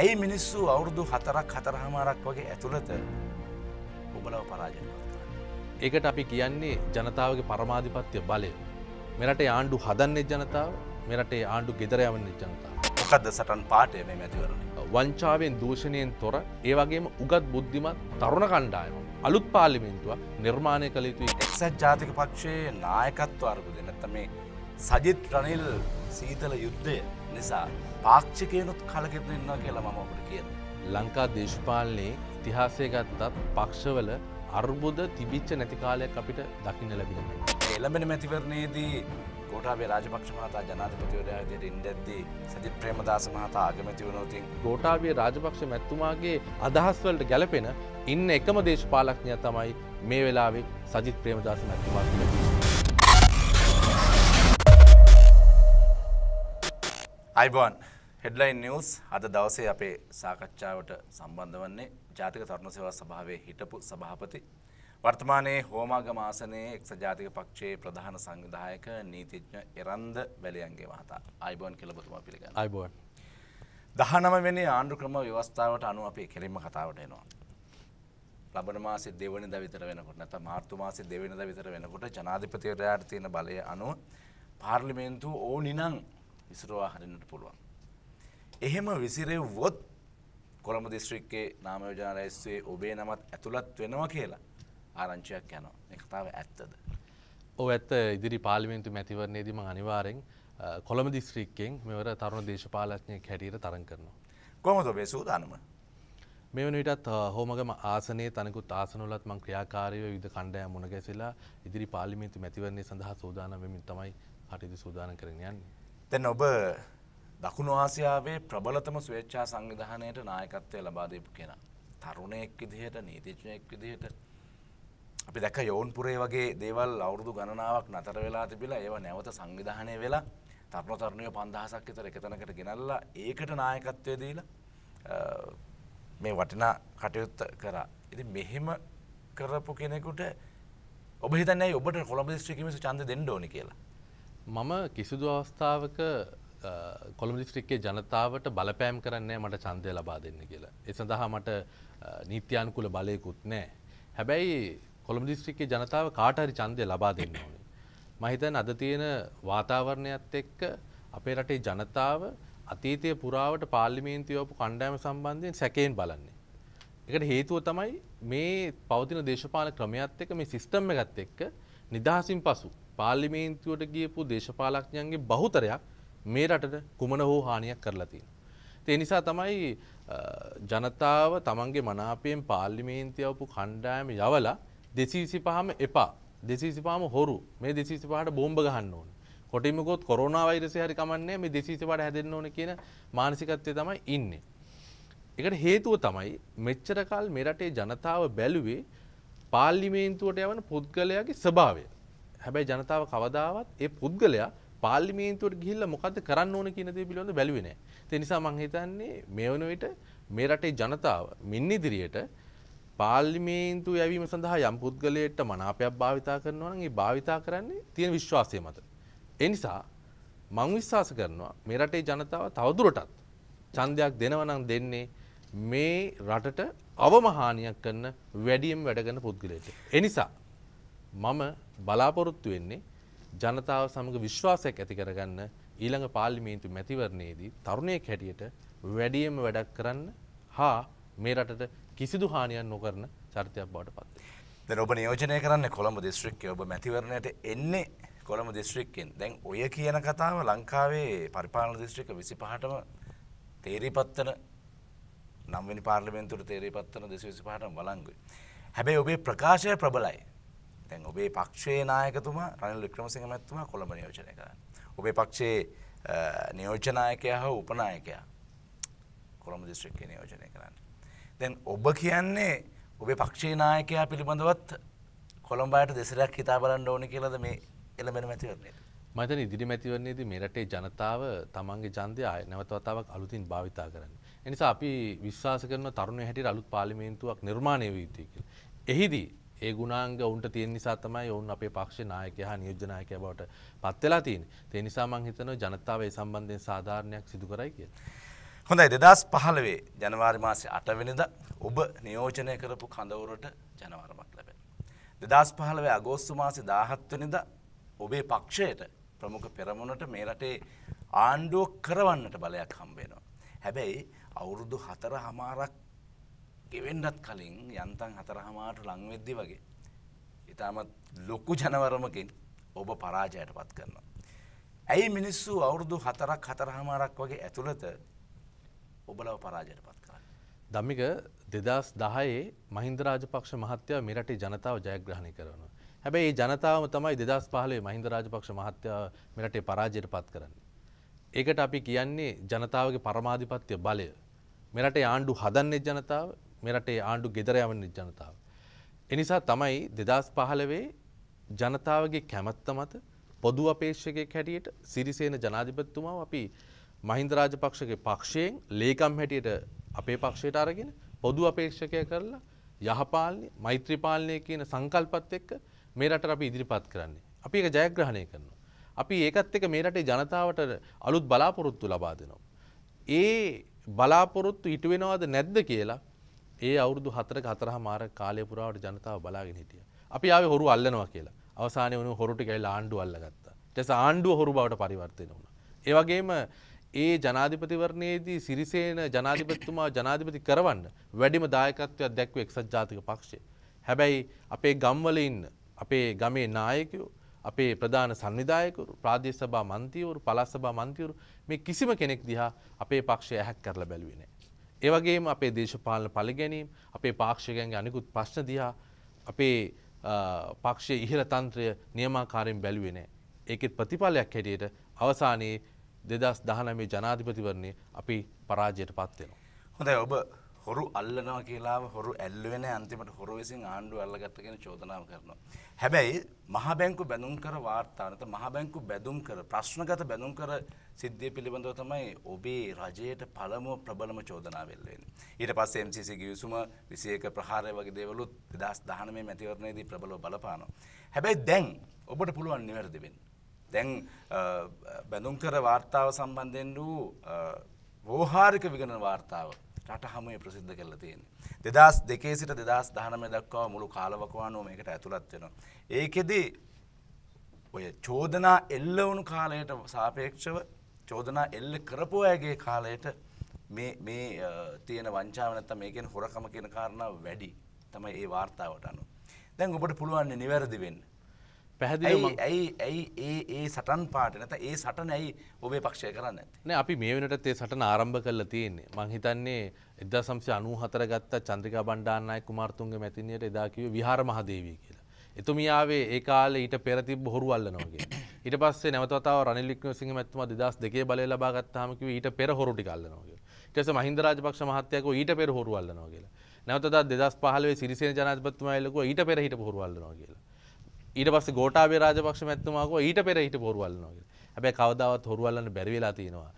ඇයි මිනිස්සු අවුරුදු හතරක් හතරහමාරක් වගේ ඇතුළත ඔබලව පරාජය කරනවා. ඒකට අපි කියන්නේ ජනතාවගේ පරමාධිපත්‍ය බලය. මෙරට ආණ්ඩු හදන්නේ ජනතාව මෙරට ආණ්ඩු ගෙදරයවන්නේ ජනතාව. මොකක්ද සටන් පාටය මේ මැතිවරණ. වංචාවෙන් දූෂණයෙන් තොර ඒවගේම උගත් බුද්ධිමත් තරුණ කණ්ඩායම. අලුත් පාලිමින්තුව නිර්මාණය කළ යුතුයි එක්සත් ජාතික පක්ෂයේ නායකත්ව අර්බුද නැත්ත මේ සජිත් රනිල් සීතල යුද්ධය නිසා පාක්ෂකයනුත් කලගෙත ඉන්නවා කියලා මම ඔකට කියන. ලංකා දේශපාලනයේ ඉතිහාසය ගත්තත් පක්ෂවල අර්බුද තිබිච්ච නැති කාලයක් අපිට දකින්න ලැබෙන. එළඹෙන මැතිවරණයේදී ගෝටාබේ රාජපක්ෂ මහතා ජනාධපතිවරයාදයට ඉන්දැද්දී සජිත් ප්‍රේමදාස මහතා ආගමැති වනෝතින් ගෝටාබේ රාජපක්ෂ මැත්තුමාගේ අදහස්වලට ගැලපෙන ඉන්න එකම දේශපාලක්ඥය තමයි මේ වෙලාවේ සජිත් ප්‍රේමදාස මැත්තුමා අයිබෝන් හෙඩ්ලයින් නිවස් අද දවසේ අපේ සාකච්ඡාවට සම්බන්ධ වන්නේ ජාතික තරුණ සේවා සභාවේ හිටපු සභාපති. වර්තමානයේ හෝමාගම ආසනයේ එක්ස ජාතික පක්ෂයේ ප්‍රධාන සංවිධායක නීතිඥ එරන්ද බැලියන්ගේ මහතා. අයිබෝන් කියලබතුමා පිළිගන්න. අයිබෝන්. දහනම වෙනි ආණ්ඩු ක්‍රම ව්‍යවස්ථාවට අනුව අපේ කෙලින්ම කතාවට එනවා. ලබන මාසෙ දෙවනි ද විතර වෙනකොට නැත මාර්තු මාසෙ දෙවෙනි ද විතර වෙනකොට ජනාධිපතිවරයාට තියෙන බලය අනුව පාර්ලිමේන්තුව ඕනිනං විසිරවා හරින්නට පුළුවන්. එහෙම විසිරෙව්වොත් කොළඹ දිස්ත්‍රික්කේ නාමයෝජනා රැස්වේ ඔබේ නමත් ඇතුළත් වෙනවා කියලා ආරංචියක් යනවා. මේ කතාව ඇත්තද? ඔව් ඇත්ත ඉදිරි පාර්ලිමේන්තු මැතිවරණයේදීම අනිවාර්යෙන් කොළඹ දිස්ත්‍රික්කෙන් මෙවර තරුණ දේශපාලඥයෙක් හැටියට තරඟ කරනවා. කොහොමද ඔබේ සූදානම? මේ වන විටත් හෝමගම ආසනයේ තනකුත් ආසනවලත් මං ක්‍රියාකාරීව විවිධ කණ්ඩායම් මුණ ගැසිලා ඉදිරි පාර්ලිමේන්තු මැතිවරණය සඳහා සූදානම් වෙමින් තමයි කටයුතු සූදානම් කරගෙන යන්නේ. දැන් ඔබ දකුණු ආසියාවේ ප්‍රබලතම ස්වේච්ඡා සංවිධානයට නායකත්වය ලබා දීපු කෙනා. තරුණයෙක් විදිහට නීතිඥයෙක් විදිහට අපි දැක්ක යෝන්පුරේ වගේ දේවල් අවුරුදු ගණනාවක් නතර වෙලා තිබිලා ඒව නැවත සංවිධානය වෙලා තරුණ තරුණිය 5000ක් විතර එක තැනකට ගෙනල්ලා ඒකට නායකත්වය දීලා මේ වටිනා කටයුත්ත කරා. ඉතින් මෙහෙම කරපු කෙනෙකුට ඔබ හිතන්නේ ඔබට කොළඹ දිස්ත්‍රික්කයේ මිනිස්සු ඡන්ද දෙන්න ඕනේ කියලා. මම කිසිදු අවස්ථාවක කොළඹ දිස්ත්‍රික්කයේ ජනතාවට බලපෑම් කරන්නේ මට ඡන්දය ලබා දෙන්න කියලා. ඒ සඳහා මට නීත්‍යානුකූල බලයකුත් නැහැ. හැබැයි කොළඹ දිස්ත්‍රික්කයේ ජනතාව කාට හරි ඡන්දය ලබා දෙන්න ඕනේ. මම හිතන්නේ අද තියෙන වාතාවරණයත් එක්ක අපේ රටේ ජනතාව අතීතය පුරාවට පාර්ලිමේන්තුවපු කණ්ඩෑම සම්බන්ධයෙන් සැකයෙන් බලන්නේ. එකට හේතුව තමයි මේ පවතින දේශපාල ක්‍රමයත් එක මේ සිස්ටම් එකත් එක්ක නිදහසින් පසු පාර්ලිමේන්තුවට ගියපු දේශපාලක්ඥයන්ගේ බහුතරයක් මේ රටට කුමන හෝ හානියක් කරලා තියෙන. ඒ නිසා තමයි ජනතාව තමන්ගේ මනාපයෙන් පාර්ලිමේන්තියවපු කණ්ඩායම යවලා දෙසීසි පහම එපා දෙසීසි පාම හොරු මේ දෙසීසි පහට බෝම්භ ගහන්න ඕන. කොටිමකොත් කොරුණ වෛරසය හරි කමන්නේ මේ දෙසීසි පට හැදෙන්න්න ඕන කියන මානසිකත්වය තමයි ඉන්නේ. එකට හේතුව තමයි මෙච්චරකල් මෙරටේ ජනතාව බැලුවේ පාල්ලිමේන්තුවට යවන පුද්ගලයාගේ ස්භාවය. හැබැයි ජනතාව කවදාවත් ඒ පුද්ගලයා පාල්ලිමේන්තුවට ගිහිල්ල මොකද කරන්න ඕන කියන දේ පිළිබඳ බැලුවේ නැහැ. ඒ නිසා මම හිතන්නේ මේ වන විට මේ රටේ ජනතාව මින් ඉදිරියට පාර්ලිමේන්තු යැවීම සඳහා යම් පුද්ගලයට මනාපයක් භාවිතා කරනවා නම් ඒ භාවිතා කරන්නේ තියෙන විශ්වාසය මත. ඒ නිසා මං විශ්වාස කරනවා මේ රටේ ජනතාව තවදුරටත් ඡන්දයක් දෙනවා නම් දෙන්නේ මේ රටට අවමහානියක් කරන වැඩියෙන් වැඩ කරන පුද්ගලයට. ඒ නිසා මම බලාපොරොත්තු වෙන්නේ ජනතාව සමග විශ්වාසයක් ඇති කරගන්න ඊළඟ පාර්ලිමේන්තු මැතිවරණයේදී තරුණයෙක් හැටියට වැඩියෙන්ම වැඩක් කරන්න හා මේ රටට කිසිදු හානියක් නොකරන චරිතයක් බවට පත් වෙනවා. දැන් ඔබ නියෝජනය කරන්නේ කොළඹ දිස්ත්‍රික්කයේ ඔබ මැතිවරණයට එන්නේ කොළඹ දිස්ත්‍රික්කෙන්. දැන් ඔය කියන කතාව ලංකාවේ පරිපාලන දිස්ත්‍රික්ක 25ටම තේරීපත්තන නම්වෙනි පාර්ලිමේන්තුවට තේරීපත්තන 225ටම වළංගුයි. හැබැයි ඔබේ ප්‍රකාශය ප්‍රබලයි. දැන් ඔබේ පක්ෂයේ නායකතුමා රනිල් වික්‍රමසිංහ මැතිතුමා කොළඹ නියෝජනය කරන්නේ. ඔබේ පක්ෂයේ නියෝජ්‍ය නායකයා හෝ උපනායකයා කොළඹ දිස්ත්‍රික්කයේ නියෝජනය කරන්නේ. දැන් ඔබ කියන්නේ ඔබේ පක්ෂේ නායකයා පිළිබඳවත් කොළඹයට දෙසරයක් හිතා බලන්න ඕන කියලද මේ එළබෙන මැතිවරණයට. මතන ඉදිරි මැතිවරණයේදී මේ රටේ ජනතාව තමන්ගේ ඡන්දය නැවතවතාවක් අලුතින් භාවිතා කරන්න. එනිසා අපි විශ්වාස කරන තරුණ හැටියට අලුත් පාර්ලිමේන්තුවක් නිර්මාණය වී යුතුයි කියලා. එහිදී ඒ ගුණාංග උන්ට තියෙන නිසා තමයි ඔවුන් අපේ පක්ෂ නායකයා හා නියෝජ්‍ය නායකයා බවට පත් වෙලා තියෙන්නේ. ඒ නිසා මම හිතනවා ජනතාව ඒ සම්බන්ධයෙන් සාධාරණයක් සිදු කරයි කියලා. හොඳයි දෙදස් පහළවේ ජනවාරි මාසය අටවෙනිද ඔබ නියෝජනය කරපු කඳවුරට ජනවරමක් ලැබෙන. දෙදස් පහළවේ අගෝස්තු මාසි දාහත්වනිද ඔබේ පක්ෂයට ප්‍රමුඛ පෙරමුණට මේ රටේ ආණ්ඩුව කරවන්නට බලයක් හම්බෙනවා. හැබැයි අවුරුදු හතර හමාරක් ගෙවෙන්ඩත් කලින් යන්තන් හතර හමාට ලංවෙද්දි වගේ. ඉතාමත් ලොක්කු ජනවරමකින් ඔබ පරාජයට පත් කරනවා. ඇයි මිනිස්සු අවුරුදු හතරක් හතර හමාරක් වගේ ඇතුළත ඔබලව පරාජයට පත් කරන්න. දම්මික දෙදස් දහයේ මහින්ද රාජපක්ෂ මහත්‍යව මෙරටේ ජනතාව ජයග්‍රහණය කරන. හැබැයි ඒ ජනතාව තමයි දෙදස් පහලේ මහින්ද රාජපක්ෂ මහත්‍යව මෙරටේ පරාජයට පත් කරන්න. ඒකට අපි කියන්නේ ජනතාවගේ පරමාධිපත්‍ය බලය. මෙරටේ ආණ්ඩු හදන්නේ ජනතාව මෙරටේ ආණ්ඩු ගෙදර යවන්නේ ජනතාව. එනිසා තමයි දෙදස් පහලවේ ජනතාවගේ කැමත්ත මත පොදු අපේක්ෂකයෙක් හැටියට සිරිසේන ජනාධිපතිතුමාව අපි මහින්ද රාජපක්ෂගේ පක්ෂයෙන් ලේකම් හැටියට අපේ පක්ෂයට අරගෙන පොදු අපේක්ෂකය කරලා යහපාලනය මෛත්‍රීපාලනය කියන සංකල්පත් එක්ක මේ රට අපි ඉදිරිපත් කරන්නේ. අපි එක ජයග්‍රහණය කරනවා. අපි ඒකත් එක මේ රටේ ජනතාවට අලුත් බලාපොරොත්තු ලබා දෙනවා. ඒ බලාපොරොත්තු ඉටුවෙනවාද නැද්ද කියලා ඒ අවුරුදු හතර හතරහ මාර කාලය පුරාවට ජනතාව බලාගෙන හිටිය. අපි ආවේ හොරු අල්ලනවා කියලා අවසානය වුණු හොරුට කැල්ල ආණ්ඩු අල්ලගත්තා. ටෙස ආණ්ඩුව හොරු බවට පරිවර්තන වුණ. ඒවගේම ඒ ජනාධිපතිවරණයේදී සිරිසේන ජනාධිපතිතුමා ජනාධිපති කරවන්න වැඩිම දායකත්වයක් දැක්ව එක්සත් ජාතික පක්ෂය. හැබැයි අපේ ගම්වල ඉන්න අපේ ගමේ නායකයෝ අපේ ප්‍රධාන සංවිධායකරු ප්‍රාදේශ සභා මන්තිවරු පළාත් සභා මන්තිවරු මේ කිසිම කෙනෙක් දිහා අපේ පක්ෂය ඇහැක් කරලා බැලුවේ නැහැ. ඒ වගේම අපේ දේශපාලන පරිගැනීම් අපේ පාක්ෂිකයන්ගේ අනිකුත් ප්‍රශ්න දිහා අපේ පක්ෂයේ ඉහළ තන්ත්‍රය නියමාකාරයෙන් බැලුවේ නැහැ. ඒකෙත් ප්‍රතිඵලයක් හැටියට අවසානයේ දෙදස් දහනමේ ජනාධිපතිවරණය අපි පරාජයට පත්වෙනවා. හොඳයි ඔබ හොරු අල්ලනවා කියලාව හොරු ඇල්ලුවෙන අන්තිමට හොරු විසින් ආණ්ඩු අල්ලගත්තගෙන චෝදනාව කරනවා. හැබැයි මහබැංකු බැඳුම් කර වාර්තානත මහබැංකු බැදුම් කර ප්‍රශ්නගත බැඳුම් කර සිද්ධිය පිළිබඳව තමයි ඔබේ රජයට පළමුව ප්‍රබලම චෝදනා වෙල්ලෙන්. ඊට පස්සේ MCC ගිවිසුම විසියක ප්‍රහාරය වගේ දේවලුත් දස් දහනමේ මැතිවරණයේදී ප්‍රබලව බලපානවා. හැබැයි දැන් ඔබට පුළුවන් නිවැරදි වෙන්න. දැන් බැඳුම් කර වාර්තාව සම්බන්ධයෙන් වූ වෝහාරික විගණන වාර්තාව රට හමේ ප්‍රසිද්ධ කරලා තියෙන. දෙදස් දෙකේ සිට දෙදස් දහනම දක්වා මුළු කාලවකවානුව මේකට ඇතුළත් වෙනවා. ඒකෙදී ඔය චෝදනා එල්ල වුණු කාලයට සාපේක්ෂව චෝදනා එල්ල කරපු ඇගේ කාලයට මේ තියෙන වංචාවනත මේකෙන් හොරකම කියන කාරණාව වැඩි තමයි ඒ වාර්තාවට අනු. දැන් ඔබට පුළුවන්නේ නිවැරදි වෙන්න. පැහැදිලි ඇයි ඇයි ඒ ඒ සටන් පාට නැත ඒ සටන ඇයි ඔබේ පක්ෂය කරන්න නෑ අපි මේ වෙනට ඒ සටන ආරම්භ කරලා තියෙන්නේ මං හිතන්නේ එදා සම්සය අනූ හතර ගත්ත චන්ද්‍රිකා බණ්ඩාන්නයි කුමාර්තුන්ගේ මැතිනියට එදා කිව්ව විහාර මහදේවී කියලා. එතුමියාවේ ඒ කාලේ ඊට පෙර තිබ්බ හොරු අල්ලනවා කියලා. ඊට පස්සේ නැවත වතාව රනිල් වික්‍රමසිංහ මැතිතුමා 2002 බලය ලබා ගත්තාම කිව්වේ ඊට පෙර හොරු ටික අල්ලනවා කියලා. ඊට පස්සේ මහින්ද රාජපක්ෂ මහත්තයා කිව්වා ඊට පෙර හොරු අල්ලනවා කියලා. නැවත වතාව 2015 සිරිසේන ජනාධිපතිතුමා එල්ලුවා ඊට පෙර හිටපු හොරු අල්ලනවා කියලා. ඊට පස්ස ගෝටාබේ රාජපක්ෂ මැත්තුමාකෝ ඊට පෙර හිට පොරුවල්නගේ හැබැ කවදාවත් හොරුවල්ලන්න බැරිවෙලා තියෙනවා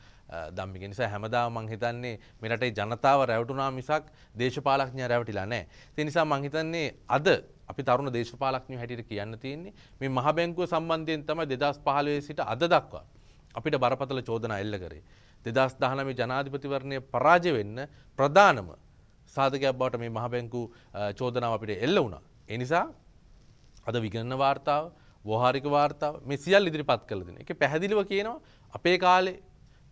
දම්මික නිසා හැමදා මං හිතන්නේ මෙරටේ ජනතාව රැවටුනා මිසක් දේශපාලක්ඥ රැවටිලා නෑ තිනිසා මං හිතන්නේ අද අපි තරුණ දේශපාලක්ඥ හැටියට කියන්න තියෙන්නේ මේ මහබැංකුව සම්බන්ධයෙන් තම දෙදස් පහලවේ සිට අද දක්වා අපිට බරපතල චෝදන එල්ල කරේ. දෙදස් දහනම ජනාධිපතිවරණය පරාජ වෙන්න ප්‍රධානම සාධකයක් බවට මේ මහබැංකු චෝදනාව අපිට එල්ල වුණා. එනිසා අද විගන්න වාර්තාව වහාරික වාර්තාව මේ සියල් ඉදිරිපත් කළ දෙන එක පැහැදිලිව කියනවා අපේ කාලේ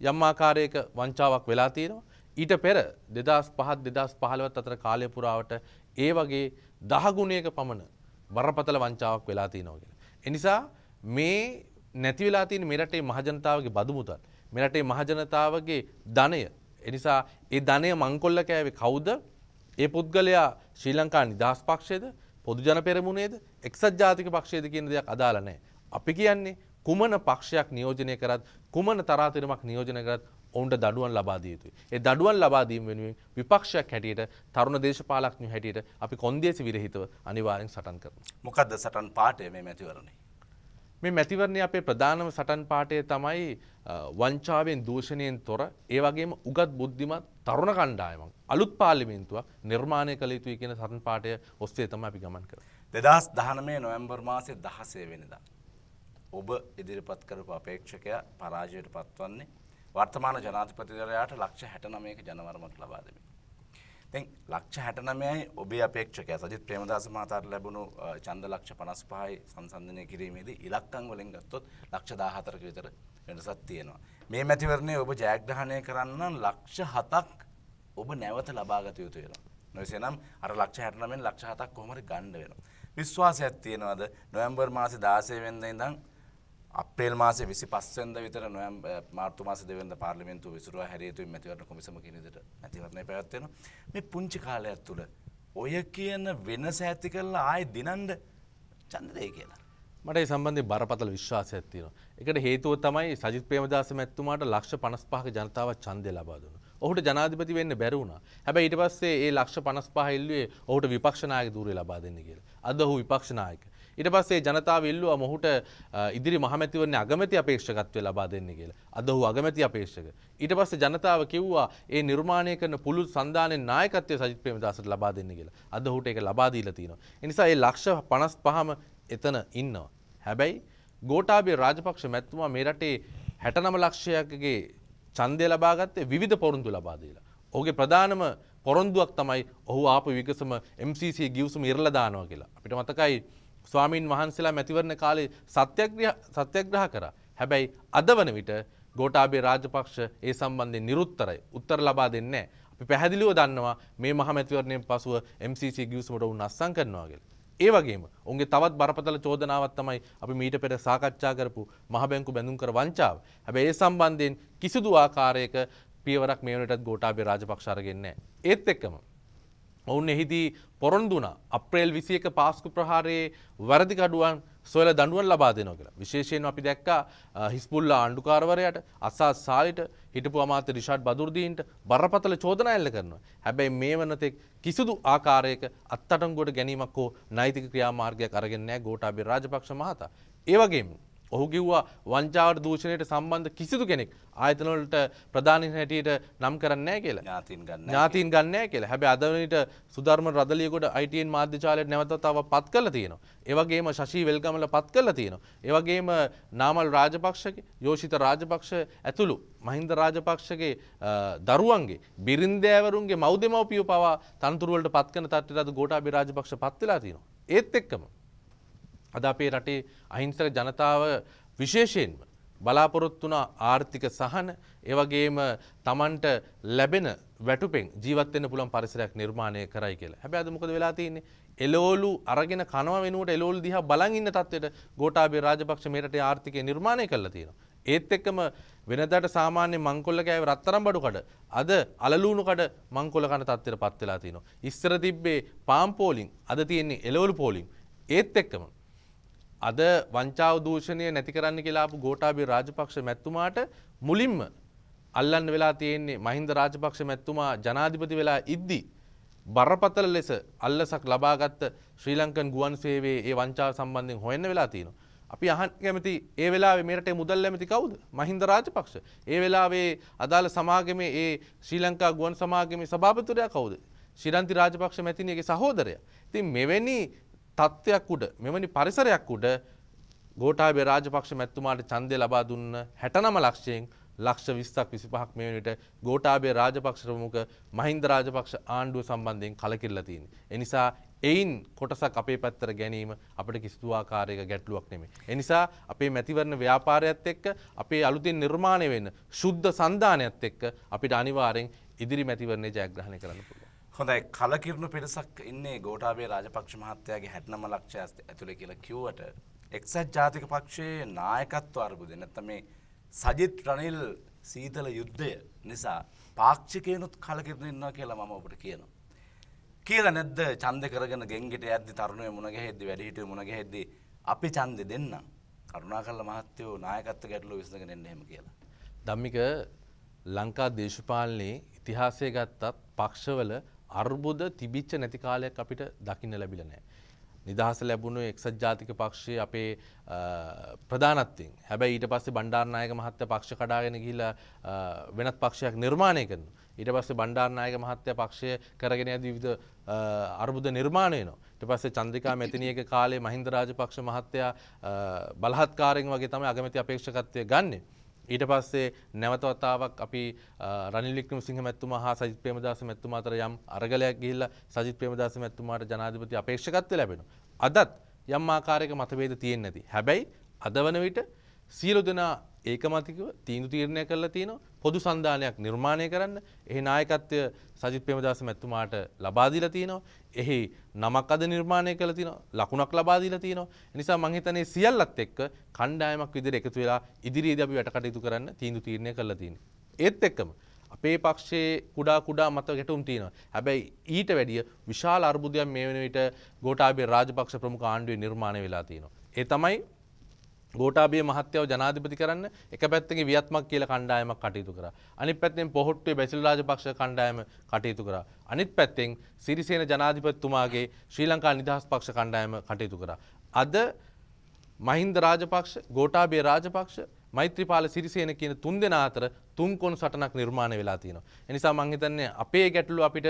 යම් ආකාරයක වංචාවක් වෙලා තියෙනවා ඊට පෙර දෙදස් පහත් දෙදස් පහළවත් අතර කාලය පුරාවට ඒ වගේ දහගුණයක පමණ බරපතල වංචාවක් වෙලා තියෙනවගෙන. එනිසා මේ නැතිවෙලා තියෙන මෙරටේ මහජනතාවගේ බදුමුතල් මෙරටේ මහජනතාවගේ ධනය එනිසා ඒ ධනය මංකොල්ල කෑවේ කවුද ඒ පුද්ගලයා ශ්‍රී ලංකා නිදහස් පක්ෂයද පොදුජන පෙරමුණේද එක්සත් ජාතික පක්ෂයද කියන දෙයක් අදාළ නැහැ. අපි කියන්නේ කුමන පක්ෂයක් නියෝජනය කරත් කුමන තරාතිරමක් නියෝජනය කරත් ඔවුන්ට දඩුවන් ලබා දිය යුතුයි. ඒ දඩුවන් ලබා දීම වෙනුවෙන් විපක්ෂයක් හැටියට තරුණ දේශපාලඥයෝ හැටියට අපි කොන්දේසි විරහිතව අනිවාර්යෙන් සටන් කරනවා. මොකද්ද සටන් පාඨය මේ මැතිවරණේ? මේ මැතිවරණය අපේ ප්‍රධානම සටන් පාඨය තමයි වංචාවෙන් දූෂණයෙන් තොර ඒ වගේම උගත් බුද්ධිමත් තරුණ කණ්ඩායමක් අලුත් පාර්ලිමේන්තුවක් නිර්මාණය කළ යුතුයි කියන සටන් පාඨය ඔස්සේ තමයි අපි ගමන් කරන්නේ. 2019 නොවැම්බර් මාසේ 16 වෙනිදා ඔබ ඉදිරිපත් කරපු අපේක්ෂකයා පරාජයට පත්වන්නේ වර්තමාන ජනාධිපතිවරයාට ලක්ෂ හැටනමයක ජනවරමක් ලබා දෙමින්. තැන් ලක්ෂ හැටනමයයි ඔබේ අපේක්ෂක සජිත් ප්‍රේමදාස මහතාට ලැබුණු චන්ද ලක්ෂ පනස් පහයි සංසන්ධනය කිරීමේදී ඉලක්කං වලින් ගත්තොත් ලක්ෂ දාහතරක විතර වෙනසත් තියෙනවා. මේ මැතිවරණය ඔබ ජයග්‍රහණය කරන්න ලක්ෂ හතක් ඔබ නැවත ලබාගත යුතු වෙනවා. නොයසනම් අර ලක්ෂ හැටනමෙන් ලක්ෂ හතක් කොහොමරි ගන්න වෙනවා. විශ්වාසයක් තියෙනවද නොවැම්බර් මාසේ 16 වෙනිදා ඉඳන් අප්‍රේල් මාසේ 25 වෙනිදා විතර නොවැම් මාර්තු මාසේ 2 වෙනිදා පාර්ලිමේන්තුව විසිරුවා හැරිය යුතු මැතිවරණ කොමිසම කියන විදිහට මැතිවරණය පැවැත්වෙනවා. මේ පුංචි කාලයක් තුල ඔය කියන වෙනස ඇති කරලා ආයෙ දිනන්න ඡන්ද දෙයි කියලා. මට ඒ සම්බන්ධයෙන් බරපතල විශ්වාසයක් තියෙනවා. ඒකට හේතුව තමයි සජිත් ප්‍රේමදාස මැතිතුමාට ලක්ෂ 55ක ජනතාවක් ඡන්දය ලබා දුන්නා. ඔහුට ජනාධිපති වෙන්න බැරි වුණා. හැබැයි ඊට පස්සේ ඒ ලක්ෂ 55 ඉල්ලුවේ ඔහුට විපක්ෂ නායක ධූරය ලබා දෙන්න කියලා. අද ඔහු විපක්ෂ නායක. ඊට පස්සේ ජනතාව ඉල්ලුවා මොහුට ඉදිරි මහමැතිවරණ අගමැති අපේක්ෂකත්වය ලබා දෙන්න කියලා. අද ඔහු අගමැති අපේක්ෂක. ඊට පස්සේ ජනතාව කිව්වා ඒ නිර්මාණය කරන පුළුල් සන්දානයේ නායකත්වය සජිත් ප්‍රේමදාසට ලබා දෙන්න කියලා. අද ඔහුට ඒක ලබා දීලා තියෙනවා. ඒ නිසා ඒ ලක්ෂ 55ම එතන ඉන්නවා. හැබැයි ගෝඨාභය රාජපක්ෂ මැතිතුමා මේ රටේ 69 ලක්ෂයකගේ ඡන්දය ලබා ගත්තේ විවිධ පොරොන්දු ලබා දීලා. ඔහුගේ ප්‍රධානම පොරොන්දුවක් තමයි ඔහු ආපු විගසම MCC ගිවිසුම ඉරලා දානවා කියලා. අපිට මතකයි ස්වාමීන් වහන්සේලා මැතිවරණ කාලේ සත්‍යග්‍රහ සත්‍යග්‍රහ කරා. හැබැයි අද වන විට ගෝඨාභය රාජපක්ෂ ඒ සම්බන්ධයෙන් නිරුත්තරයි. උත්තර ලබා දෙන්නේ නැහැ. අපි පැහැදිලිව දන්නවා මේ මහ මැතිවරණයෙන් පසුව MCC ගිවිසුමට උන් අස්සම් කරනවා කියලා. ඒ වගේම උන්ගේ තවත් බරපතල චෝදනාවක් තමයි අපි මීට පෙර සාකච්ඡා කරපු මහ බැංකු බැඳුම් කර වංචාව. හැබැයි ඒ සම්බන්ධයෙන් කිසිදු ආකාරයක පියවරක් මේ වනටත් ගෝඨාභය රාජපක්ෂ අරගෙන නැහැ. ඒත් එක්කම ඔවුන් එහිදී පොරොන්දුනා අප්‍රේල් 21 පාස්කු ප්‍රහාරයේ වැරදිකඩුවන් සොයල දඬුවම් ලබා දෙනවා කියලා. විශේෂයෙන්ම අපි දැක්කා හිස්බුල්ලා ආණ්ඩුකාරවරයාට අසාස් සාලිට හිටපු අමාත්‍ය රිෂාඩ් බදුර්දීන්ට බරපතල චෝදනා එල්ල කරනවා. හැබැයි මේ වනතෙක් කිසිදු ආකාරයක අත්අඩංගුවට ගැනීමක් හෝ නෛතික ක්‍රියාමාර්ගයක් අරගෙන නැහැ ගෝඨාභය රාජපක්ෂ මහතා. ඒ වගේම ඔහු කිව්වා වංචාවට දූෂණයට සම්බන්ධ කිසිදු කෙනෙක් ආයතන වලට ප්‍රධානීන් හැටියට නම් කරන්නේ නැහැ කියලා. ඥාතීන් ගන්න. ඥාතීන් ගන්න නැහැ කියලා. හැබැයි අද වෙනිට සුධර්ම රදලියගොඩ ITN මාධ්‍යචාලයට නැවතත් තව පත් කරලා තියෙනවා. ඒ වගේම ශෂී වෙල්ගමල පත් කරලා තියෙනවා. ඒ වගේම නාමල් රාජපක්ෂගේ යෝෂිත රාජපක්ෂ ඇතුළු මහින්ද රාජපක්ෂගේ දරුවන්ගේ බිරින්දෑවරුන්ගේ මව්දෙමව්පියෝ පවා තනතුරු වලට පත් කරන තත්ත්වයට අද ගෝඨාභය රාජපක්ෂ පත් වෙලා තියෙනවා. ඒත් එක්කම අද අපේ රටේ අහිංසක ජනතාව විශේෂයෙන්ම බලාපොරොත්තු වුණ ආර්ථික සහන ඒ වගේම Tamanට ලැබෙන වැටුපෙන් ජීවත් වෙන්න පුළුවන් පරිසරයක් නිර්මාණය කරයි කියලා. හැබැයි අද මොකද වෙලා තියෙන්නේ? එළවලු අරගෙන කනවා වෙනුවට එළවලු දිහා බලන් ඉන්න තත්ත්වයට ගෝඨාභය රාජපක්ෂ මේ රටේ ආර්ථිකය නිර්මාණය කරලා තියෙනවා. ඒත් එක්කම වෙනදාට සාමාන්‍ය මංකොල්ල කෑවේ රත්තරන් බඩු කඩ අද අලලූණු කඩ මංකොල්ල කන තත්ත්වයට පත් වෙලා තියෙනවා. ඉස්සර තිබ්බේ පාම් පෝලිං අද තියෙන්නේ එළවලු පෝලිං. ඒත් එක්කම අද වංචාව දූෂණය නැති කරන්න කියලා ආපු ගෝඨාභය රාජපක්ෂ මැතිතුමාට මුලින්ම අල්ලන්න වෙලා තියෙන්නේ මහින්ද රාජපක්ෂ මැතිතුමා ජනාධිපති වෙලා ඉද්දි බරපතල ලෙස අල්ලසක් ලබාගත්ත ශ්‍රී ලංකන් ගුවන් සේවයේ ඒ වංචාව සම්බන්ධයෙන් හොයන්න වෙලා තියෙනවා. අපි අහන්න කැමති ඒ වෙලාවේ මේ රටේ මුදල් ඇමති කවුද? මහින්ද රාජපක්ෂ. ඒ වෙලාවේ අදාළ සමාගමේ ඒ ශ්‍රී ලංකා ගුවන් සමාගමේ සභාපතිවරයා කවුද? ශිරන්ති රාජපක්ෂ මැතිණියගේ සහෝදරයා. ඉතින් මෙවැනි තත්ත්වයක් උඩ මෙවැනි පරිසරයක් උඩ ගෝඨාභය රාජපක්ෂ මැතිතුමාට ඡන්දය ලබා දුන්න 69 ලක්ෂයෙන් ලක්ෂ 20ක් 25ක් මේ වෙනවිට ගෝඨාභය රාජපක්ෂ ප්‍රමුඛ මහින්ද රාජපක්ෂ ආණ්ඩුව සම්බන්ධයෙන් කලකිරලා තියෙනවා. ඒ නිසා එයින් කොටසක් අපේ පැත්තට ගැනීම අපිට කිසිදු ආකාරයක ගැටලුවක් නෙමෙයි. ඒ නිසා අපේ මැතිවරණ ව්‍යාපාරයත් එක්ක අපේ අලුතින් නිර්මාණය වෙන ශුද්ධ සන්දානයත් එක්ක අපිට අනිවාර්යෙන් ඉදිරි මැතිවරණය ජයග්‍රහණය කරන්න පුළුවන්. හොඳයි කලකිරුණු පිරිසක් ඉන්නේ ගෝඨාභය රාජපක්ෂ මහත්තයාගේ 69 ලක්ෂය ඇතුලේ කියලා කිව්වට එක්සත් ජාතික පක්ෂයේ නායකත්ව අර්බුදය නැත්නම් මේ සජිත් රනිල් සීතල යුද්ධය නිසා පාක්ෂිකයනුත් කලකිරුණු ඉන්නවා කියලා මම ඔබට කියනවා. කියලා නැද්ද ඡන්ද කරගෙන ගෙන්ගෙට යද්දි තරුණයෝ මුණ ගැහෙද්දි වැඩිහිටියෝ මුණ ගැහෙද්දි අපි ඡන්දෙ දෙන්න. කරුණාකරලා මහත්තයෝ නායකත්ව ගැටලුව විසඳගෙන එන්න එහෙම කියලා. ධම්මික ලංකා දේශපාලනයේ ඉතිහාසය ගත්තත් පක්ෂවල අර්බුද තිබිච්ච නැති කාලයක් අපිට දකින්න ලැබිලා නැහැ. නිදහස ලැබුණු එක්සත් ජාතික පක්ෂයේ අපේ ප්‍රධානත්වයෙන් හැබැයි ඊට පස්සේ බණ්ඩාරනායක මහත්තයා පක්ෂ කඩාගෙන ගිහිලා වෙනත් පක්ෂයක් නිර්මාණය කරනවා. ඊට පස්සේ බණ්ඩාරනායක මහත්තයා පක්ෂය කරගෙන යද්දී විවිධ අර්බුද නිර්මාණය වෙනවා. ඊට පස්සේ චන්ද්‍රිකා මෙතනියක කාලේ මහින්ද රාජපක්ෂ මහත්තයා බලහත්කාරයෙන් වගේ තමයි අගමැති අපේක්ෂකත්වය ගන්නෙ. ඊට පස්සේ නැවතවතාවක් අපි රනිලික්ම සිංහ මැත්තුම හා සජිත් ප්‍රේමදාස මැත්තුම අතර යම් අරගලයක් ගිහිල්ලා සජිත් ප්‍රේමදාස මැත්තුමාට ජනාධිපති අපේක්ෂකත්වය ලැබෙනවා. අදත් යම් ආකාරයක මතභේද තියෙන්නේ නැති. හැබැයි අද වන විට සියලු දෙනා ඒකමතිකව තීන්දු තීරණය කරලා තියෙනවා පොදු සන්ධානයක් නිර්මාණය කරන්න. එහි නායකත්වය සජිත් ප්‍රේමදාස මැතිතුමාට ලබා දීලා තියෙනවා. එහි නමක් අද නිර්මාණය කරලා තියෙනවා. ලකුණක් ලබා දීලා තියෙනවා. ඒ නිසා මම හිතන්නේ සියල්ලත් එක්ක කණ්ඩායමක් විදිහට එකතු වෙලා ඉදිරියේදී අපි වැඩ කටයුතු කරන්න තීන්දු තීරණය කරලා තියෙනවා. ඒත් එක්කම අපේ පක්ෂයේ කුඩා කුඩා මත ගැටුම් තියෙනවා. හැබැයි ඊට වැඩිය විශාල අර්බුදයක් මේ වෙන විට ගෝඨාභය රාජපක්ෂ ප්‍රමුඛ ආණ්ඩුවේ නිර්මාණය වෙලා තියෙනවා. ඒ තමයි ගෝටාබිය මහත්‍යාව ජනාධිපති කරන්න එක පැත්තකින් වියත්මක් කියලා කණ්ඩායමක් කටයුතු කරා. අනිත් පැත්තෙන් පොහොට්ටුවේ බැසිල් රාජපක්ෂ කණ්ඩායම කටයුතු කරා. අනිත් පැත්තෙන් සිරිසේන ජනාධිපතිතුමාගේ ශ්‍රී ලංකා නිදහස් පක්ෂ කණ්ඩායම කටයුතු කරා. අද මහින්ද රාජපක්ෂ ගෝටාබේ රාජපක්ෂ මෛත්‍රපාල සිරිසේන කියන තුන් දෙනා අතර තුන්කොන් සටනක් නිර්මාණය වෙලා තියෙනවා. එනිසා මං හිතන්නේ අපේ ගැටලු අපිට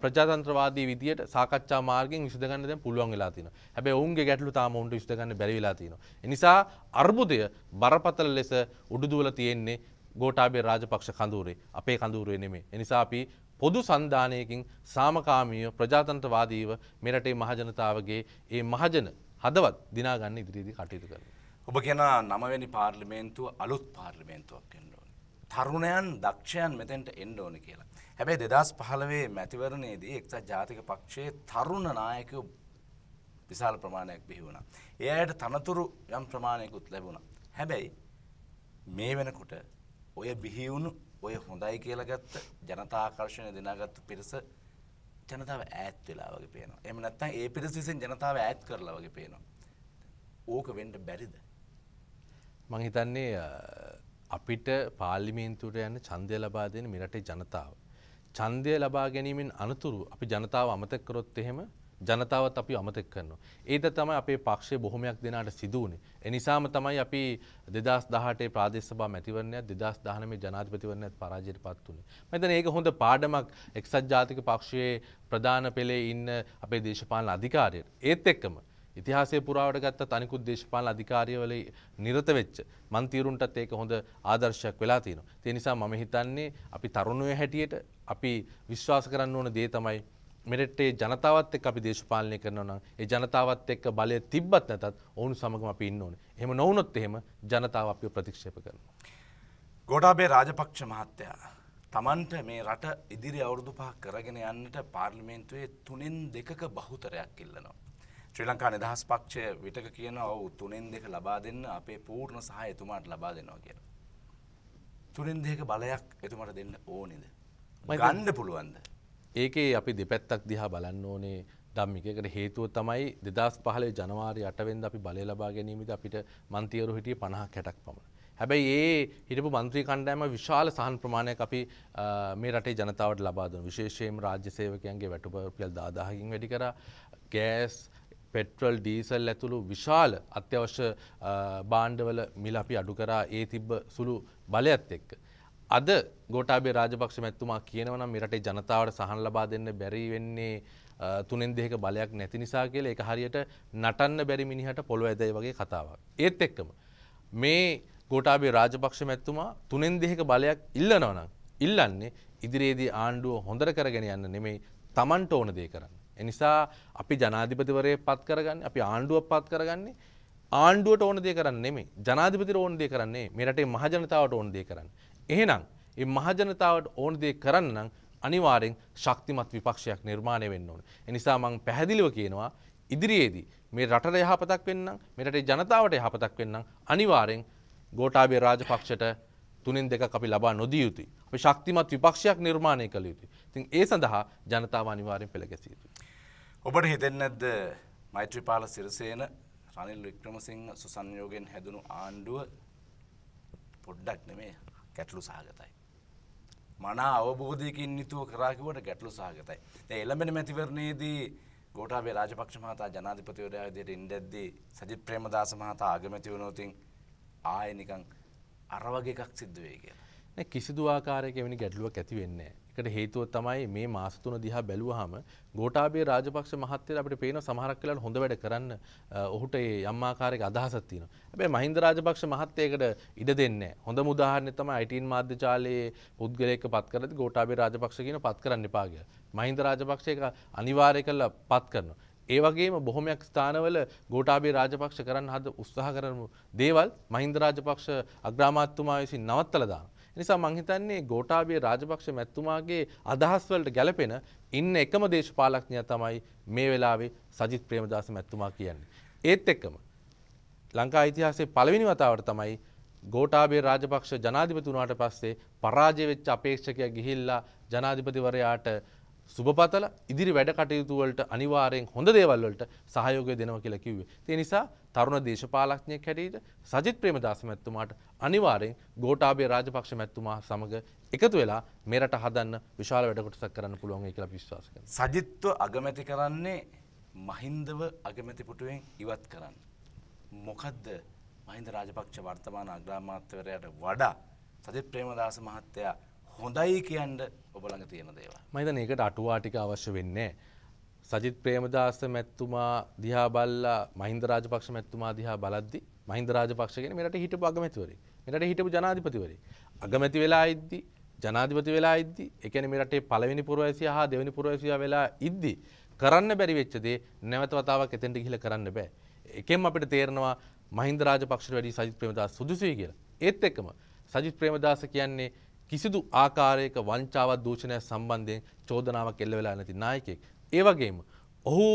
ප්‍රජාතන්ත්‍රවාදී විදියට සාකච්ඡා මාර්ගයෙන් විසඳගන්න දැන් පුළුවන් වෙලා තියෙනවා. හැබැයි ඔවුන්ගේ ගැටලු තාම උන්ට විසඳගන්න බැරි වෙලා තියෙනවා. එනිසා අර්බුදය බරපතල ලෙස උඩුදුවල තියෙන්නේ ගෝඨාභය රාජපක්ෂ කඳවුරේ. අපේ කඳවුරේ නෙමෙයි. එනිසා අපි පොදු සන්ධානයකින් සාමකාමීව ප්‍රජාතන්ත්‍රවාදීව මෙරටේ මහජනතාවගේ ඒ මහජන හදවත් දිනාගන්න ඉදිරියේදී කටයුතු කරනවා. ඔබ කියන නමවැනි පාර්ලිමේන්තුව අලුත් පාර්ලිමේන්තුවක් එන්න ඕන. තරුණයන් දක්ෂයන් මෙතෙන්ට එන්න ඕන කියලා. හැබැයි දෙදස් පහළවේ මැතිවරණයේදී එක්සත් ජාතික පක්ෂයේ තරුණ නායකයෝ විශාල ප්‍රමාණයක් බිහි වුණා. ඒ අයට තනතුරු යම් ප්‍රමාණයකුත් ලැබුණා. හැබැයි මේ වෙනකොට ඔය බිහිවුණු ඔය හොඳයි කියලා ගත්ත ජනතාකර්ශණය දෙනාගත්තු පිරිස ජනතාව ඈත් වෙලා වගේ පේනවා. එහෙම නැත්නම් ඒ පිරිස විසින් ජනතාව ඈත් කරලා වගේ පේනවා. ඕක වෙන්න බැරිද? මං හිතන්නේ අපිට පාර්ලිමේන්තුවට යන්න ඡන්දය ලබා දෙන මෙරටේ ජනතාව. ඡන්දය ලබා ගැනීමෙන් අනතුරු අපි ජනතාව අමතක කරොත් එහෙම ජනතාවත් අපි අමතක කරනවා. ඒද තමයි අපේ පක්ෂය බොහොමයක් දෙනාට සිදුවනේ. එනිසාම තමයි අපි දෙදස් දහටේ ප්‍රාදේශ සභා මැතිවරණයක් දෙදස් දහනමේ ජනාධිපතිවරණයක් පරාජයට පත් වුණේ. මෙතන ඒක හොඳ පාඩමක් එක්සත් ජාතික පක්ෂයේ ප්‍රධාන පෙළේ ඉන්න අපේ දේශපාලන අධිකාරියට. ඒත් එක්කම ඉතිහාසය පුරාවට ගත්ත තනිකුත් දේශපාලන අධිකාරියවල නිරත වෙච්ච මන්තීරුන්ටත් ඒක හොඳ ආදර්ශයක් වෙලා තියෙනවා. ඒ නිසා මම හිතන්නේ අපි තරුණයෝ හැටියට අපි විශ්වාස කරන්න ඕන දේ තමයි මෙරටේ ජනතාවත් එක්ක අපි දේශපාලනය කරනවා නම් ඒ ජනතාවත් එක්ක බලය තිබ්බත් නැතත් ඔවුන් සමගම අපි ඉන්න ඕනේ. එහෙම නොවුනොත් එහෙම ජනතාව අපිව ප්‍රතික්ෂේප කරනවා. ගෝඨාභය රාජපක්ෂ මහත්තයා තමන්ට මේ රට ඉදිරි අවුරුදු පහක් කරගෙන යන්නට පාර්ලිමේන්තුවේ තුනෙන් දෙකක බහුතරයක් ඉල්ලනවා. ශ්‍රී ලංකා නිදහස් පක්ෂය විටක කියන ඔවු තුනෙන් දෙක ලබා දෙන්න අපේ පූර්ණ සහ එතුමාට ලබා දෙනවා කියලා. තුනෙන් දෙක බලයක් එතුමට දෙන්න ඕනිද. ගණ්ඩ පුළුවන්ද. ඒකේ අපි දෙපැත්තක් දිහා බලන්න ඕනේ ධම්මිකකට හේතුව තමයි දෙදස් පහලේ ජනවාරි අටවෙන්ද අපි බලය ලබා ගැනීමද අපිට මන්තියරු හිටිය පණහක් හැටක් පමණ. හැබැයි ඒ හිටපු මන්ත්‍රී කණ්ඩෑම විශාල සහන් ප්‍රමාණයක් අපි මේ රටේ ජනතාවට ලබාදුන විශේෂයෙන් රාජ්‍ය සේවකයන්ගේ වැටුපියල් දාදාහකින් වැඩි කර ගෑස් පෙට්‍රල් ඩීසල් ඇතුළු විශාල අත්‍යවශ්‍ය බාණ්ඩවල මිල අපි අඩු කරා ඒ තිබ්බ සුළු බලයත් එක්ක. අද ගෝටාබේ රාජපක්ෂ මැත්තුමා කියනවනම් මෙරටේ ජනතාවට සහන් ලබා දෙන්න බැරි වෙන්නේ තුනෙන් දෙක බලයක් නැති නිසා කියලා ඒක හරියට නටන්න බැරි මිනිහට පොළොව ඇදයි වගේ කතාවක්. ඒත් එක්කම මේ ගෝටාබේ රාජපක්ෂ මැත්තුමා තුනෙන් දෙක බලයක් ඉල්ලනවනම් ඉල්ලන්නේ ඉදිරියේදී ආණ්ඩුව හොඳට කරගෙන යන්න නෙමෙයි තමන්ට ඕන දේ කරන්න. එනිසා අපි ජනාධිපතිවරය පත් කරගන්න අපි ආණ්ඩුව පත් කරගන්නේ ආණ්ඩුවට ඕන දේ කරන්න නෙමේ ජනාධිපතිර ඕන දේ කරන්නේ මෙරටේ මහජනතාවට ඕන දේ කරන්න. එහෙනම් ඒ මහජනතාවට ඕන දේ කරන්න අනිවාරෙන් ශක්තිමත් විපක්ෂයක් නිර්මාණය වෙන්න ඕන. එනිසා මං පැහැදිලිව කියනවා ඉදිරියේදී මේ රටට යහපතක් වෙන්නම් මෙරටේ ජනතාවට යහපතක් වෙන්නම් අනිවාරෙන් ගෝටාබේ රාජපක්ෂට තුනෙන් දෙක අපි ලබා නොදිය යුතුයි. අපි ශක්තිමත් විපක්ෂයක් නිර්මාණය කළ යුතුයි. ඉතින් ඒ සඳහා ජනතාව අනිවාර්යෙන් පෙළගැසිය යුතුයි. ඔබට හිතෙන්නේ නැද්ද මෛත්‍රීපාල සිරිසේන රනිල් වික්‍රමසිංහ සුසංයෝගයෙන් හැදුණු ආණ්ඩුව පොඩ්ඩක් නෙමේ ගැටලු සහගතයි. මනා අවබෝධයකින් යුතුව කරා කිව්වට ගැටලු සහගතයි. දැන් එළඹෙන මැතිවරණයේදී ගෝඨාභය රාජපක්ෂ මහතා ජනාධිපතිවරයා විදිහට ඉඳද්දී සජිත් ප්‍රේමදාස මහතා අගමැති වුණොතින් ආයෙ නිකන් අර වගේ එකක් සිද්ධ වෙයි කියලා. නෑ කිසිදු ආකාරයක එවැනි ගැටලුවක් ඇති වෙන්නේ නැහැ. එකට හේතුව තමයි මේ මාස තුන දිහා බැලුවාම ගෝඨාභය රාජපක්ෂ මහත්තයලා අපිට පේන සමහරක් වෙලාවට හොඳ වැඩ කරන්න අ, ඔහුට ඒ යම් ආකාරයක අදහසක් තියෙනවා. හැබැයි මහින්ද රාජපක්ෂ මහත්තයකට ඉඩ දෙන්නේ නැහැ. හොඳම උදාහරණය තමයි ITN මාධ්‍ය ජාලයේ පුද්ගලයෙක්ව පත් කරද්දී ගෝඨාභය රාජපක්ෂ කියන පත් කරන්න එපා කියලා. මහින්ද රාජපක්ෂ එක අනිවාර්ය කරලා පත් කරනවා. ඒ වගේම බොහොමයක් ස්ථානවල ගෝඨාභය රාජපක්ෂ කරන්න හද උත්සාහ කරන දේවල් මහින්ද රාජපක්ෂ අග්‍රාමාත්‍යතුමා විසින් නවත්තලා දානවා. නිසා මං හිතන්නේ ගෝඨාභය රාජපක්ෂ මැතිතුමාගේ අදහස් වලට ගැලපෙන ඉන්න එකම දේශපාලඥයා තමයි මේ වෙලාවේ සජිත් ප්‍රේමදාස මැතිතුමා කියන්නේ. ඒත් එක්කම ලංකා ඉතිහාසයේ පළවෙනි වතාවට තමයි ගෝඨාභය රාජපක්ෂ ජනාධිපති වුණාට පස්සේ පරාජය වෙච්ච අපේක්ෂකයා ගිහිල්ලා ජනාධිපතිවරයාට සුබපතල ඉදිරි වැඩ කටයුතු වලට අනිවාර්යෙන් හොඳ දේවල් වලට සහයෝගය දෙනවා කියලා කිව්වේ. ඒ නිසා තරුණ දේශපාලඥයෙක් හැටියට සජිත් ප්‍රේමදාස මැතිතුමාට අනිවාර්යෙන් ගෝඨාභය රාජපක්ෂ මැතිතුමා සමග එකතු වෙලා මෙරට හදන්න විශාල වැඩ කොටසක් කරන්න පුළුවන් වෙයි කියලා අපි විශ්වාස කරනවා. සජිත්ව අගමැති කරන්නේ මහින්දව අගමැතිපුටුවෙන් ඉවත් කරන්න. මොකදද මහින්ද රාජපක්ෂ වර්තමාන අග්‍රාමාත්‍යවරයට වඩා සජිත් ප්‍රේමදාස මහත්තයා හොඳයි කියන්න ඔබළඟ තියෙන දේවා. මහිතන ඒකට අටුවාටික අවශ්‍ය වෙන්නේ. සජිත් ප්‍රේමදාස මැත්තුමා දිහා බල්ලා මහින්ද රාජපක්ෂ මැත්තුමා දිහා බලද්දි මහින්ද රාජපක්ෂගෙන මෙට හිටපු අගමැතිවරේ මෙට හිටපු ජනාධිපතිවරේ අගමැති වෙලා ඉද්දි ජනාධිපති වෙලා ඉද්දි එකන මෙරටේ පළවෙනි පුරවැසිය හා දෙවනි පුරවැසිය වෙලා ඉද්දි කරන්න බැරි වෙච්චදේ නැවත වතාවක් එතෙන්ට ගිහිල කරන්න බෑ එකෙන් අපිට තේරෙනවා මහින්ද රාජපක්ෂ වැඩි සජිත් ප්‍රේමදාස සුදුසුයි කියලා ඒත් එක්කම සජිත් ප්‍රේමදාස කියන්නේ කිසිදු ආකාරයක වංචාවත් දූෂණය සම්බන්ධයෙන් චෝදනාවක් එල්ල වෙලා නැති නායකයෙක්. ඒ වගේම ඔහු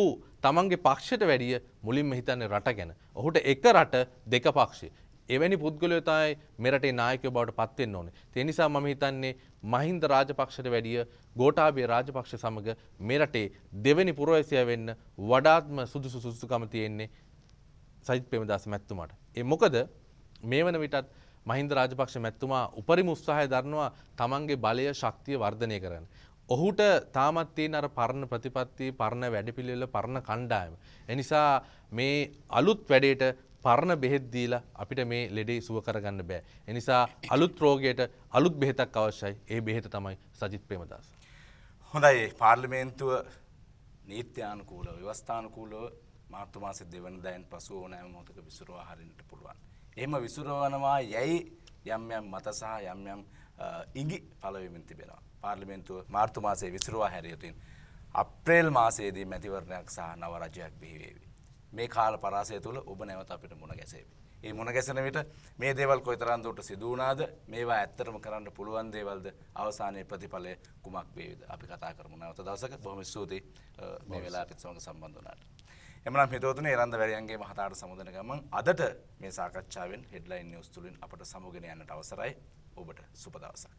තමන්ගේ පක්ෂයට වැඩිය මුලින්ම හිතන්නේ රට ගැන. ඔහුට එක රට දෙක පක්ෂය. එවැනි පුද්ගලයෝ තමයි මෙරටේ නායකයෝ බවට පත් වෙන්න ඕනේ. ඒ නිසා මම හිතන්නේ මහින්ද රාජපක්ෂට වැඩිය ගෝඨාභය රාජපක්ෂ සමග මෙරටේ දෙවෙනි පුරවැසියා වෙන්න වඩාත්ම සුදුසු සුදුසුකම තියෙන්නේ සජිත් ප්‍රේමදාස මැතිතුමාට. ඒ මොකද මේ වන විටත් මහින්ද රාජපක්ෂ මැතිතුමා උපරිම උත්සාහය දරනවා තමන්ගේ බලය ශක්තිය වර්ධනය කරන්න. ඔහුට තාමත් තියෙන අර පරණ ප්‍රතිපත්ති පරණ වැඩපිළිවෙල පරණ කණ්ඩායම. එනිසා මේ අලුත් වැඩේට පරණ බෙහෙත් දීලා අපිට මේ ලෙඩේ සුව කරගන්න බෑ. එනිසා අලුත් රෝගයට අලුත් බෙහෙතක් අවශ්‍යයි. ඒ බෙහෙත තමයි සජිත් ප්‍රේමදාස. හොඳයි පාර්ලිමේන්තුව නීත්‍යානුකූලව ව්‍යවස්ථානුකූලව මාර්තු මාසෙ දෙවන දයන් පසු ඕනෑම මොහොතක විසුරුවා හරින්නට පුළුවන්. එහෙම විසුරවනවා යැයි යම් යම් මත සහ යම් යම් ඉඟි පලවෙමින් තිබෙනවා. පාර්ලිමේන්තුව මාර්තු මාසයේ විසුරුවා හැරියටින් අප්‍රේල් මාසයේදී මැතිවරණයක් සහ නව රජයක් බිහිවේවි. මේ කාල පරාසය තුළ ඔබ නැවත අපිට මුණ ගැසේවි. ඒ මුණ ගැසෙන විට මේ දේවල් කොයිතරම් දුරට සිදු වුණාද මේවා ඇත්තටම කරන්න පුළුවන් දේවල්ද අවසානයේ ප්‍රතිඵලය කුමක් වේවිද අපි කතා කරමු නැවත දවසක බොහොම ස්තුතියි මේ වෙලාව අපිත් සමග සම්බන්ධ වුණාට. එමනම් හිතවතුනේ එරන්ද වැරියන්ගේ මහතාට සමුදන ගමන් අදට මේ සාකච්ඡාවෙන් හෙඩ්ලයින් නිවුස් තුලින් අපට සමුගෙන යන්නට අවසරයි. ඔබට සුබ දවසක්.